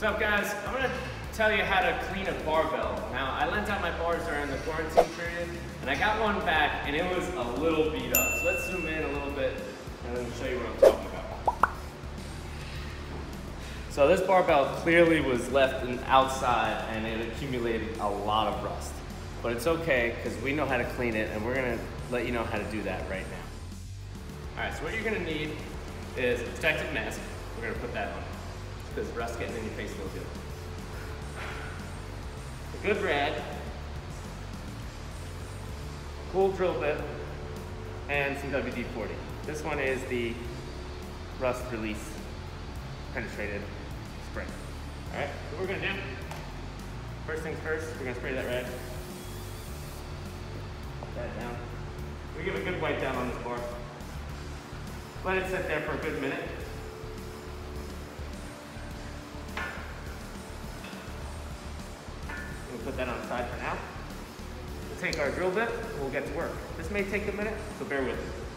What's up guys? I'm gonna tell you how to clean a barbell. Now I lent out my bars during the quarantine period and I got one back and it was a little beat up. So let's zoom in a little bit and then show you what I'm talking about. So this barbell clearly was left outside and it accumulated a lot of rust. But it's okay because we know how to clean it and we're gonna let you know how to do that right now. All right, so what you're gonna need is a protective mask. We're gonna put that on because rust getting in your face feels good. A good rag, cool drill bit, and some WD-40. This one is the rust release Penetrant spray. All right, what we're gonna do, first things first, we're gonna spray that red. That down. We give a good wipe down on this bar. Let it sit there for a good minute. Put that on the side for now. We'll take our drill bit, we'll get to work. This may take a minute, so bear with me.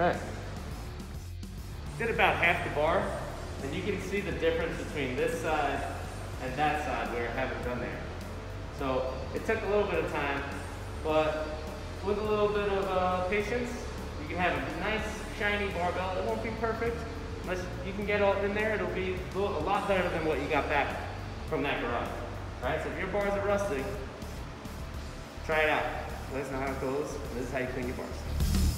Right. Did about half the bar, and you can see the difference between this side and that side where I haven't done there. So it took a little bit of time, but with a little bit of uh, patience, you can have a nice shiny barbell. It won't be perfect, unless you can get all in there. It'll be a lot better than what you got back from that garage. All right, so if your bars are rusting, try it out. Let us know how it goes. This is how you clean your bars.